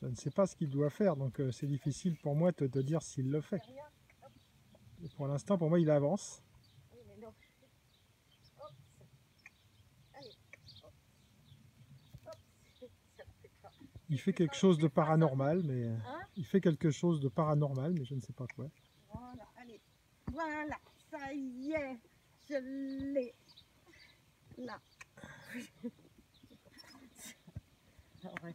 Je ne sais pas ce qu'il doit faire, donc euh, c'est difficile pour moi de te dire s'il le fait. Pour l'instant, pour moi, il avance. Il fait quelque chose de paranormal, mais euh, il fait quelque chose de paranormal, mais je ne sais pas quoi. Voilà, allez. Voilà. Ça y est. Je l'ai. Là. On va.